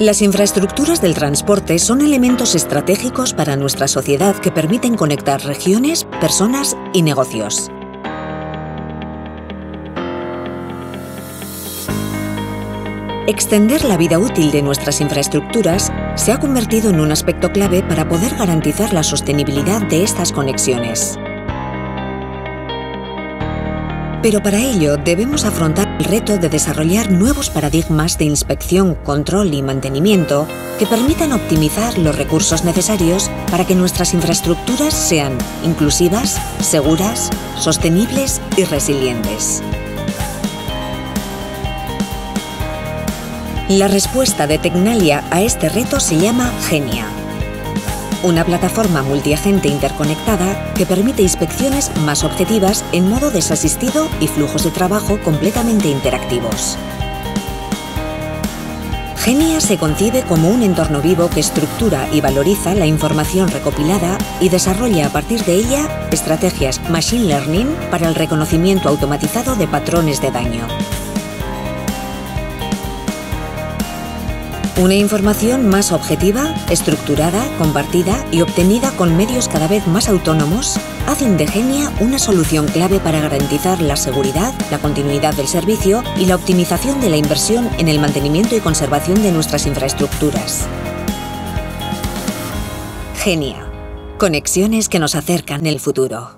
Las infraestructuras del transporte son elementos estratégicos para nuestra sociedad que permiten conectar regiones, personas y negocios. Extender la vida útil de nuestras infraestructuras se ha convertido en un aspecto clave para poder garantizar la sostenibilidad de estas conexiones. Pero para ello debemos afrontar el reto de desarrollar nuevos paradigmas de inspección, control y mantenimiento que permitan optimizar los recursos necesarios para que nuestras infraestructuras sean inclusivas, seguras, sostenibles y resilientes. La respuesta de Tecnalia a este reto se llama Genia una plataforma multiagente interconectada que permite inspecciones más objetivas en modo desasistido y flujos de trabajo completamente interactivos. Genia se concibe como un entorno vivo que estructura y valoriza la información recopilada y desarrolla a partir de ella estrategias Machine Learning para el reconocimiento automatizado de patrones de daño. Una información más objetiva, estructurada, compartida y obtenida con medios cada vez más autónomos hacen de Genia una solución clave para garantizar la seguridad, la continuidad del servicio y la optimización de la inversión en el mantenimiento y conservación de nuestras infraestructuras. Genia. Conexiones que nos acercan el futuro.